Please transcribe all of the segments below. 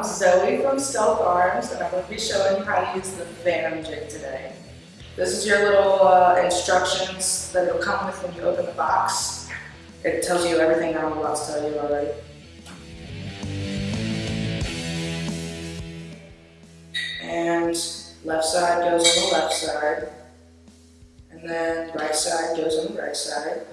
I'm Zoe from Stealth Arms and I'm going to be showing you how to use the Phantom Jig today. This is your little uh, instructions that will come with when you open the box. It tells you everything I'm about to tell you already. And left side goes on the left side. And then right side goes on the right side.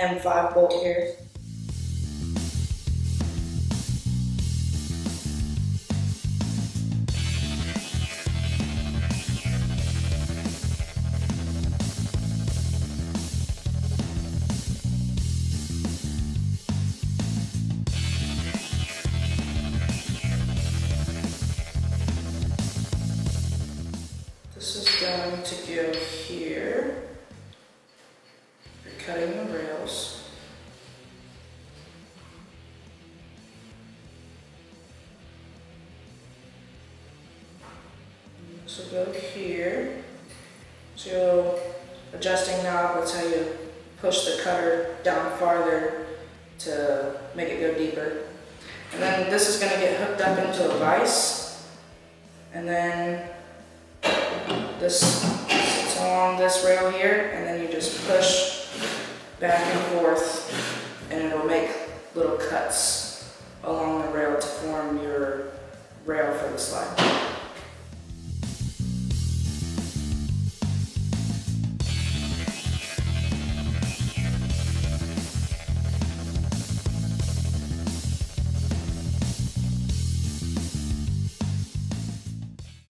M5 bolt here. This is going to go here. Will go here. So adjusting knob will tell you push the cutter down farther to make it go deeper. And then this is going to get hooked up into a vise. And then this sits along this rail here, and then you just push back and forth, and it'll make little cuts along the rail to form your rail for the slide.